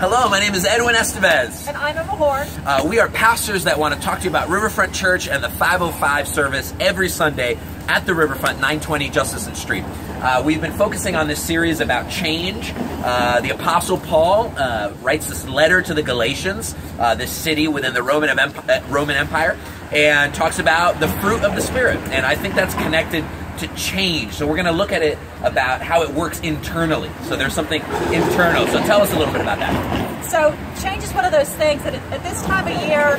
Hello, my name is Edwin Estevez. And I'm Emma Horn. Uh, we are pastors that want to talk to you about Riverfront Church and the 505 service every Sunday at the Riverfront, 920 Justice Street. Uh, we've been focusing on this series about change. Uh, the Apostle Paul uh, writes this letter to the Galatians, uh, this city within the Roman, uh, Roman Empire, and talks about the fruit of the Spirit. And I think that's connected to change. So we're going to look at it about how it works internally. So there's something internal. So tell us a little bit about that. So change is one of those things that at this time of year,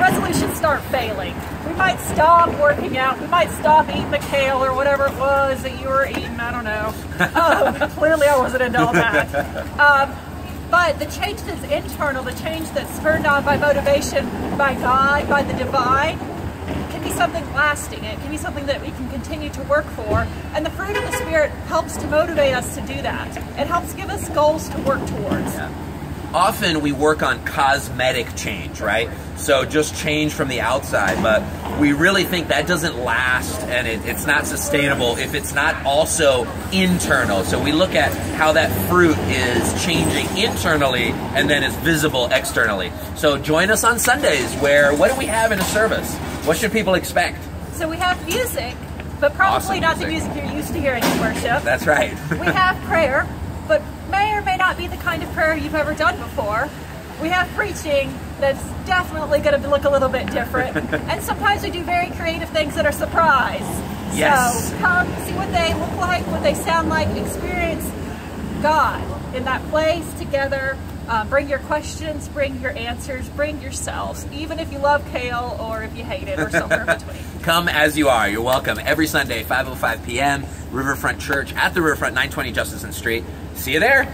resolutions start failing. We might stop working out. We might stop eating the kale or whatever it was that you were eating. I don't know. Um, clearly, I wasn't into all that. Um, but the change that's internal, the change that's spurred on by motivation, by God, by the divine, can be something lasting. It can be something that we can continue to work for. And the fruit of the Spirit helps to motivate us to do that. It helps give us goals to work towards. Yeah. Often we work on cosmetic change, right? So just change from the outside, but we really think that doesn't last and it, it's not sustainable if it's not also internal. So we look at how that fruit is changing internally and then is visible externally. So join us on Sundays where what do we have in a service? What should people expect? So we have music, but probably Awesome not the music. music you're used to hearing in worship. That's right. we have prayer, but may or may not be the kind of prayer you've ever done before. We have preaching that's definitely going to look a little bit different. and sometimes we do very creative things that are surprise. Yes. So come see what they look like, what they sound like, experience God in that place together. Uh, bring your questions, bring your answers, bring yourselves, even if you love kale or if you hate it or somewhere in between. Come as you are. You're welcome every Sunday, 5.05 p.m., Riverfront Church at the Riverfront, 920 Justin Street. See you there.